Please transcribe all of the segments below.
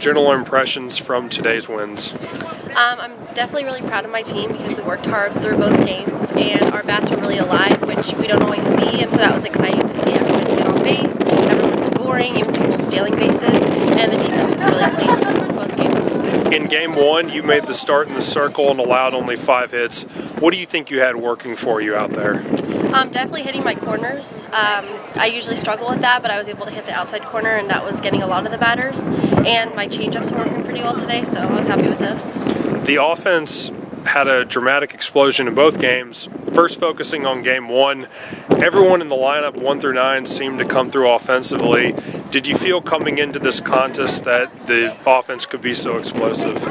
general impressions from today's wins? Um, I'm definitely really proud of my team because we worked hard through both games and our bats were really alive, which we don't always see, and so that was exciting to see everyone get on base, everyone scoring, even people stealing bases, and the defense was really clean both games. In game one, you made the start in the circle and allowed only five hits. What do you think you had working for you out there? Um, definitely hitting my corners. Um, I usually struggle with that, but I was able to hit the outside corner, and that was getting a lot of the batters. And my changeups were working pretty well today, so I was happy with this. The offense had a dramatic explosion in both games. First, focusing on game one, everyone in the lineup, one through nine, seemed to come through offensively. Did you feel coming into this contest that the offense could be so explosive?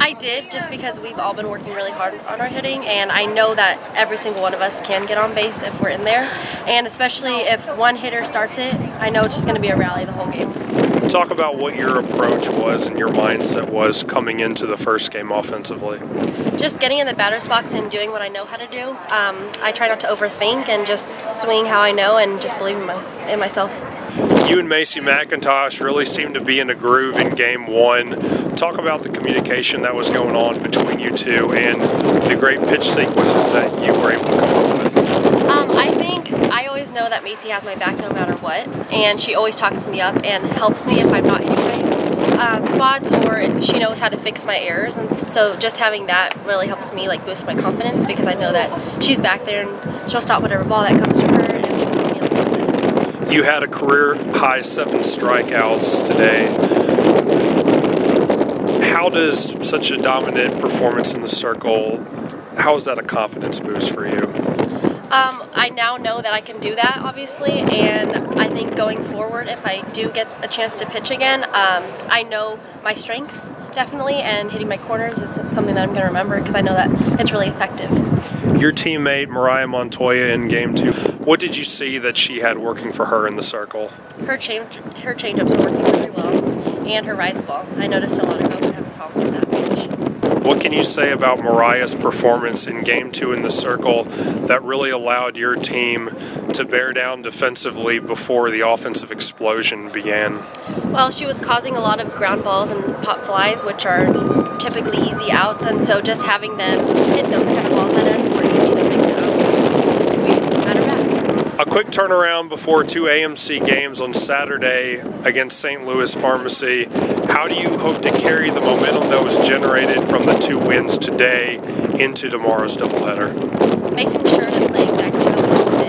I did, just because we've all been working really hard on our hitting, and I know that every single one of us can get on base if we're in there. And especially if one hitter starts it, I know it's just going to be a rally the whole game. Talk about what your approach was and your mindset was coming into the first game offensively. Just getting in the batter's box and doing what I know how to do. Um, I try not to overthink and just swing how I know and just believe in, my, in myself. You and Macy McIntosh really seemed to be in a groove in game one. Talk about the communication that was going on between you two and the great pitch sequences that you were able to come up with. Um, I think I always know that Macy has my back no matter what, and she always talks me up and helps me if I'm not hitting my uh, spots, or she knows how to fix my errors, and so just having that really helps me like boost my confidence because I know that she's back there and she'll stop whatever ball that comes to her and she'll help me in. You had a career high seven strikeouts today. How does such a dominant performance in the circle, how is that a confidence boost for you? Um, I now know that I can do that, obviously, and I think going forward, if I do get a chance to pitch again, um, I know my strengths definitely, and hitting my corners is something that I'm going to remember because I know that it's really effective. Your teammate Mariah Montoya in game two, what did you see that she had working for her in the circle? Her change, her changeups are working really well, and her rise ball. I noticed a lot of girls are having problems with that pitch. What can you say about Mariah's performance in game two in the circle that really allowed your team to bear down defensively before the offensive explosion began? Well, she was causing a lot of ground balls and pop flies, which are typically easy outs, and so just having them hit those kind of balls at us were easy to make the outs. And we had her back. A quick turnaround before two AMC games on Saturday against St. Louis Pharmacy. How do you hope to carry the momentum that was generated from the two wins today into tomorrow's doubleheader? Making sure to play exactly how we